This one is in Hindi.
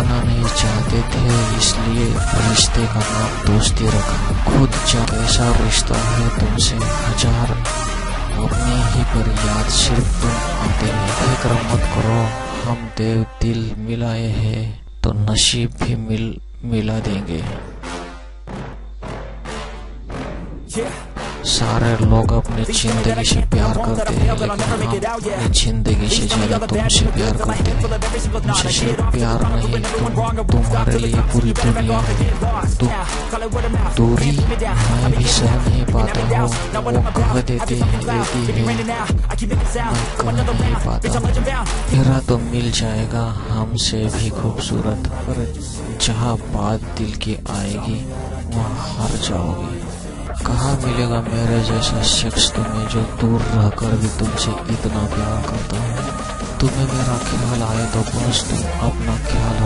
पाना नहीं चाहते थे, इसलिए रिश्ते का नाम दोस्ती रखा। खुद जब ऐसा रिश्ता है तुमसे हज़ार, अपने ही पर याद सिर्फ़ तुम आते हैं। फ़िक्र मत करो, हम देव दिल मिलाए हैं तो नसीब भी मिल, मिला देंगे। सारे लोग अपनी ज़िंदगी से प्यार करते हैं, लेकिन हम अपनी ज़िंदगी से ज़्यादा तुमसे प्यार करते हैं। तुमसे सिर्फ़ प्यार नहीं, तुम, तुम्हारे लिए पूरी दुनिया है। दूरी मैं भी सह नहीं पाता हूँ, वो कह देते हैं, देती है। मैं कह नहीं पाता मेरा तो मिल जाएगा हमसे भी खूबसूरत जहाँ बात दिल की आएगी, वहाँ हार जाओगे। कहाँ मिलेगा मेरे जैसा शख्स तुम्हें जो दूर रहकर भी तुमसे इतना प्यार करता है? तुम्हें मेरा ख्याल आए तो बस तुम अपना ख्याल